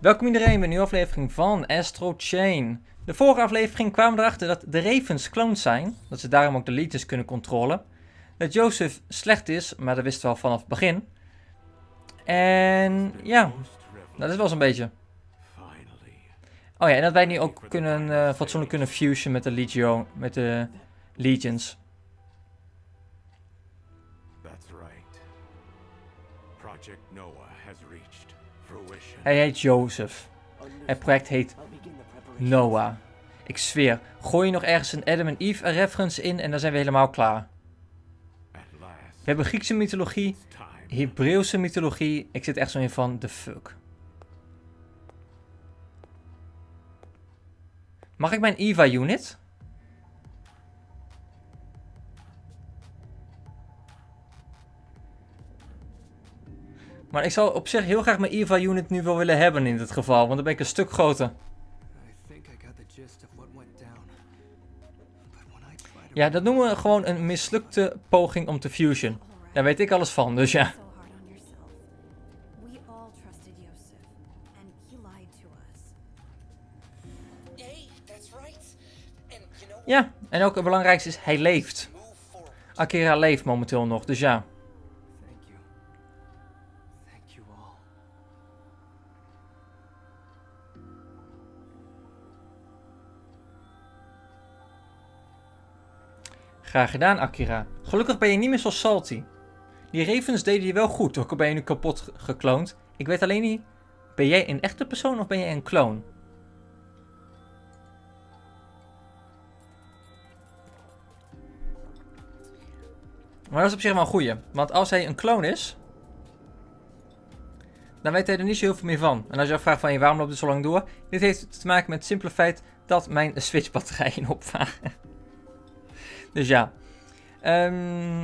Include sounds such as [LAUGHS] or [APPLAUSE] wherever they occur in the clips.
Welkom iedereen bij een nieuwe aflevering van Astro Chain. De vorige aflevering kwamen we erachter dat de Ravens clones zijn, dat ze daarom ook de legions kunnen controleren. Dat Joseph slecht is, maar dat wisten we al vanaf het begin. En ja, dat is wel zo'n beetje. Oh ja, en dat wij nu ook kunnen, uh, fatsoenlijk kunnen fusion met de Legio, met de Legions. Hij heet Joseph. Het project heet Noah. Ik zweer, gooi je nog ergens een Adam en Eve reference in en dan zijn we helemaal klaar. We hebben Griekse mythologie, Hebreeuwse mythologie. Ik zit echt zo in van, the fuck. Mag ik mijn EVA-unit? Maar ik zou op zich heel graag mijn EVA-unit nu wel willen hebben in dit geval, want dan ben ik een stuk groter. Ja, dat noemen we gewoon een mislukte poging om te fusion. Daar weet ik alles van, dus ja. Ja, en ook het belangrijkste is, hij leeft. Akira leeft momenteel nog, dus ja. Graag gedaan, Akira. Gelukkig ben je niet meer zo salty. Die ravens deden je wel goed, ook al ben je nu kapot gekloond. Ik weet alleen niet, ben jij een echte persoon of ben jij een kloon? Maar dat is op zich wel een goeie. Want als hij een kloon is, dan weet hij er niet zo heel veel meer van. En als je afvraagt van je waarom loopt het zo lang door? Dit heeft te maken met het simpele feit dat mijn switchbatterijen [LAUGHS] opvaren. Dus ja. Um,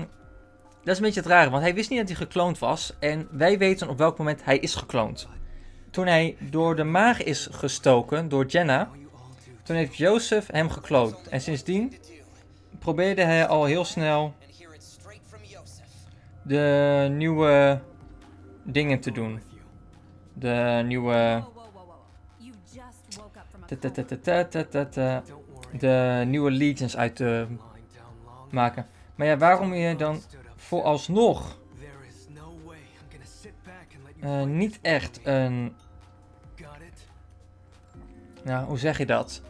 dat is een beetje het rare, want hij wist niet dat hij gekloond was. En wij weten op welk moment hij is gekloond. Toen hij door de maag is gestoken, door Jenna, toen heeft Joseph hem gekloond. En sindsdien probeerde hij al heel snel de nieuwe dingen te doen. De nieuwe... De nieuwe legions uit te maken. Maar ja, waarom je dan vooralsnog uh, niet echt een... Nou, hoe zeg je dat?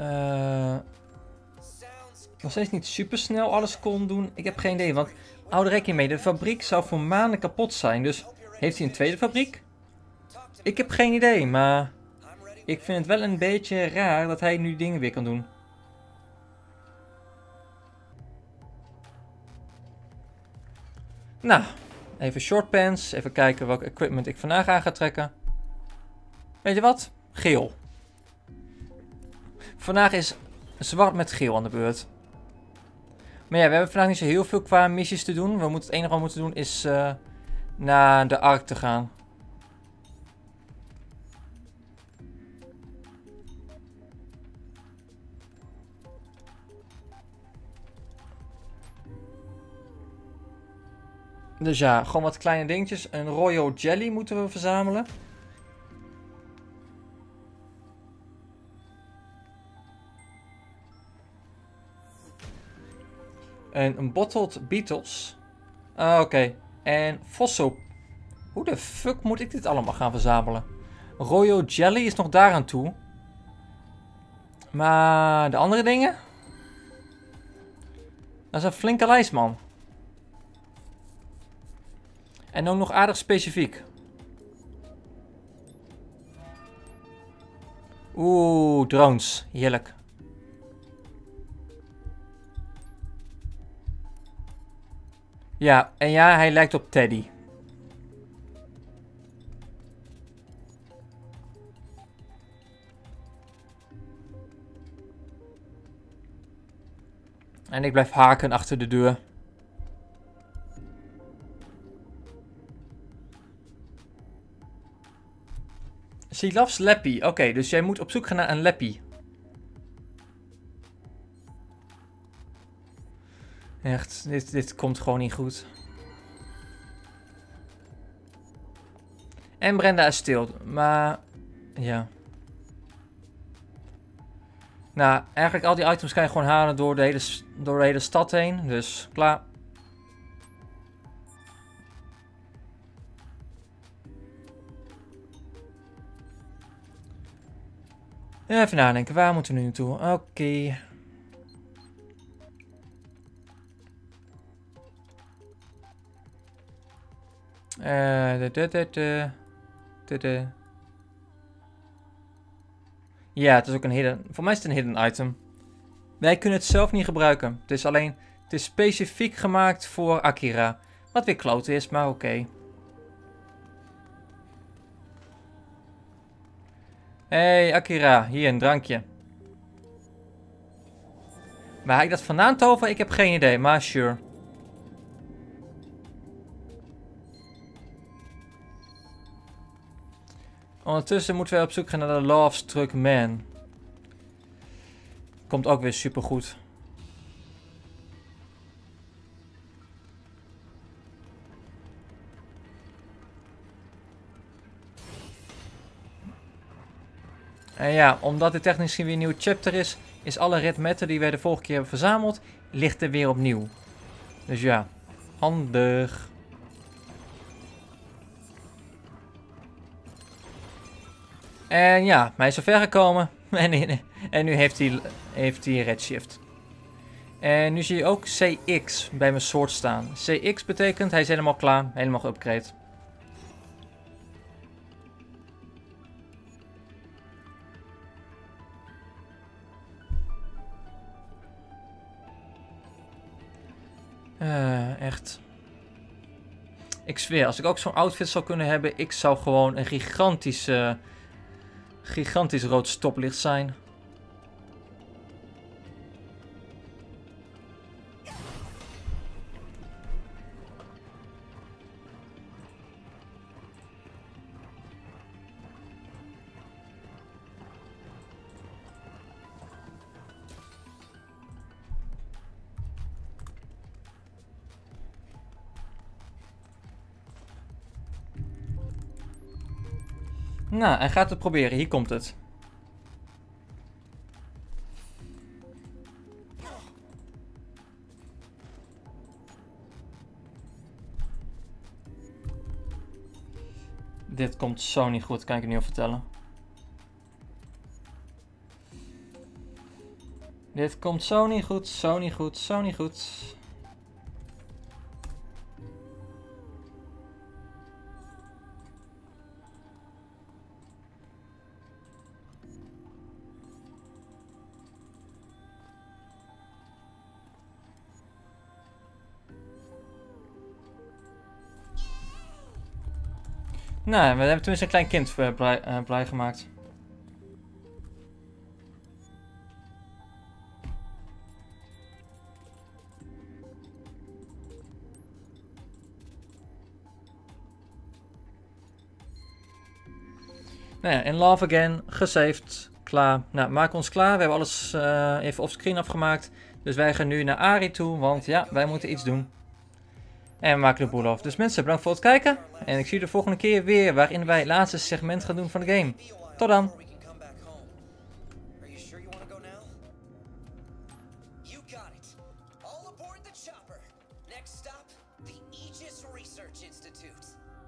Uh, nog steeds niet super snel alles kon doen. Ik heb geen idee, want hou er rekening mee. De fabriek zou voor maanden kapot zijn. Dus heeft hij een tweede fabriek? Ik heb geen idee, maar ik vind het wel een beetje raar dat hij nu dingen weer kan doen. Nou, even short pants. Even kijken welk equipment ik vandaag aan ga trekken. Weet je wat? Geel. Vandaag is zwart met geel aan de beurt. Maar ja, we hebben vandaag niet zo heel veel qua missies te doen. We moeten, het enige wat we moeten doen is uh, naar de Ark te gaan. Dus ja, gewoon wat kleine dingetjes. Een Royal Jelly moeten we verzamelen. En een Bottled Beatles. Ah, oké. En Fossil. Hoe de fuck moet ik dit allemaal gaan verzamelen? Royal Jelly is nog daaraan toe. Maar de andere dingen? Dat is een flinke lijst, man. En ook nog aardig specifiek. Oeh, drones. Heerlijk. Ja, en ja, hij lijkt op Teddy. En ik blijf haken achter de deur. Loves Leppy. Oké, dus jij moet op zoek gaan naar een Leppy. Echt, dit, dit komt gewoon niet goed. En Brenda is stil, maar Ja. Nou, eigenlijk al die items kan je gewoon halen door de hele, door de hele stad heen. Dus klaar. Even nadenken, waar moeten we nu naartoe? Oké. Okay. Uh, ja, het is ook een hidden. Voor mij is het een hidden item. Wij kunnen het zelf niet gebruiken. Het is alleen. Het is specifiek gemaakt voor Akira. Wat weer klote is, maar oké. Hey Akira, hier een drankje. Waar ik dat vandaan toveren? Ik heb geen idee, maar sure. Ondertussen moeten we op zoek gaan naar de Love Struck Man. Komt ook weer super En ja, omdat dit technisch weer een nieuw chapter is, is alle red matter die wij de vorige keer hebben verzameld, ligt er weer opnieuw. Dus ja, handig. En ja, hij is zover gekomen. [LAUGHS] En, en nu heeft hij, heeft hij Redshift. En nu zie je ook CX bij mijn soort staan. CX betekent hij is helemaal klaar, helemaal geupgrade. Uh, echt. Ik zweer, als ik ook zo'n outfit zou kunnen hebben, ik zou gewoon een gigantische gigantisch rood stoplicht zijn. Nou, hij gaat het proberen. Hier komt het. Dit komt zo niet goed, kan ik je niet vertellen. Dit komt zo niet goed, zo niet goed, zo niet goed. Nou, we hebben tenminste een klein kind eh, blij, uh, blij gemaakt. Nou ja, in Love Again, gesaved, klaar. Nou, maak ons klaar. We hebben alles uh, even offscreen afgemaakt. Dus wij gaan nu naar Ari toe, want ja, wij moeten iets doen. En we maken de boel af. Dus mensen, bedankt voor het kijken. En ik zie je de volgende keer weer waarin wij het laatste segment gaan doen van de game. Tot dan!